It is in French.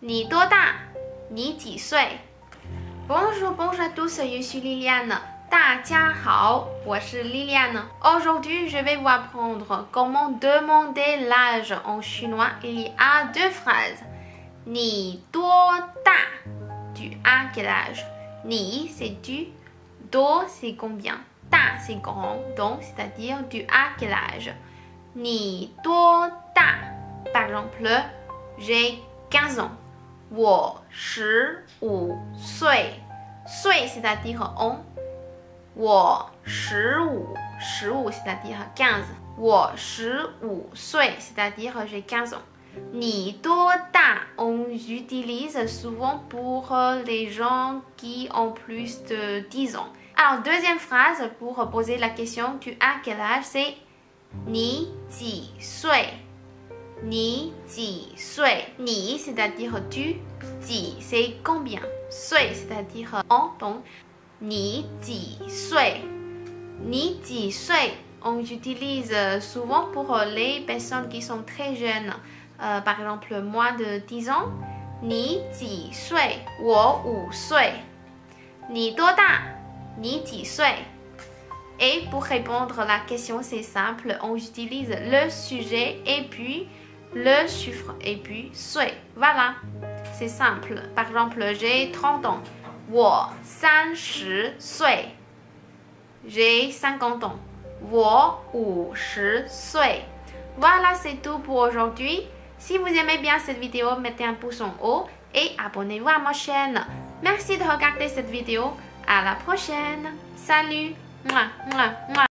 你多大？你几岁？Bonjour, bonjour à tous, je suis Liliane. 大家好，我是 Liliane. Aujourd'hui, je vais vous apprendre comment demander l'âge en chinois. Il y a deux phrases. 你多大？Tu as quel âge? Ni, c'est tu. Do, c'est combien? Ta, c'est grand. Donc, c'est-à-dire tu as quel âge? Ni ta. Par exemple, j'ai 15 ans. 我十五岁，岁 c'est-à-dire on。我十五，十五 c'est-à-dire quinze。我十五岁 c'est-à-dire j'ai quinze ans。你多大？On utilise souvent pour les gens qui ont plus de dix ans. Alors deuxième phrase pour poser la question tu as quel âge c'est 你几岁？ ni ji sui. Ni, c'est-à-dire tu. Ji, c'est combien. Sui, c'est-à-dire en. Donc, ni ji sui. Ni ji sui. On utilise souvent pour les personnes qui sont très jeunes. Euh, par exemple, moins de 10 ans. Ni ji sui. Wo wu sui. Ni doda. Ni ji sui. Et pour répondre à la question, c'est simple. On utilise le sujet et puis le chiffre et puis sui. Voilà, c'est simple. Par exemple, j'ai 30 ans. J'ai 50 ans. Voilà, c'est tout pour aujourd'hui. Si vous aimez bien cette vidéo, mettez un pouce en haut et abonnez-vous à ma chaîne. Merci de regarder cette vidéo. À la prochaine. Salut.